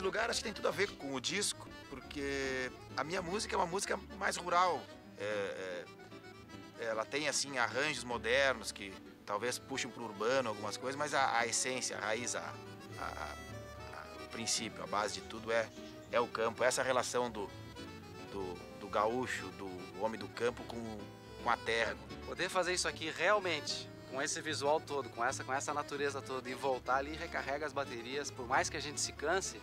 lugar, acho que tem tudo a ver com o disco, porque a minha música é uma música mais rural. É, é, ela tem, assim, arranjos modernos que talvez puxem para o urbano algumas coisas, mas a, a essência, a raiz, a, a, o princípio, a base de tudo é, é o campo. Essa relação do, do, do gaúcho, do homem do campo com, com a terra. Poder fazer isso aqui realmente com esse visual todo, com essa, com essa natureza toda e voltar ali recarrega as baterias, por mais que a gente se canse,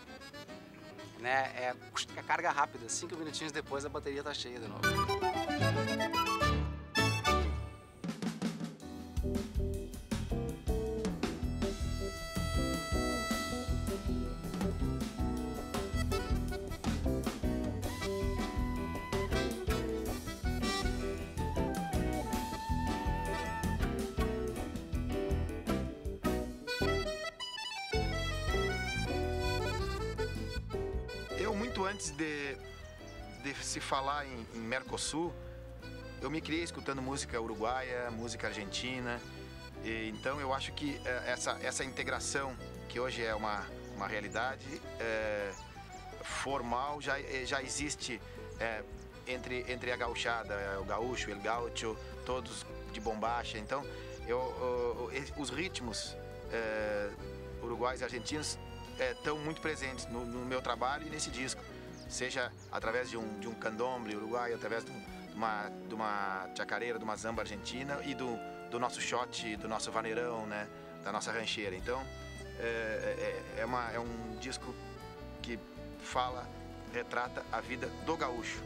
né, é, é carga rápida, cinco minutinhos depois a bateria tá cheia de novo. Muito antes de, de se falar em, em Mercosul, eu me criei escutando música uruguaia, música argentina. E, então eu acho que é, essa, essa integração, que hoje é uma, uma realidade é, formal, já, é, já existe entre, entre a gauchada, o gaúcho, el gaucho, todos de bombacha. Então eu, os ritmos uruguais e argentinos estão muito presentes no, no, meu trabalho e nesse disco. Seja através de um, de um candomblé uruguaio, através de, uma, de uma chacareira, de uma zamba argentina e do, do nosso shot, do nosso vaneirão, né? da nossa rancheira. Então, é, é, é, uma, é um disco que fala, retrata a vida do gaúcho.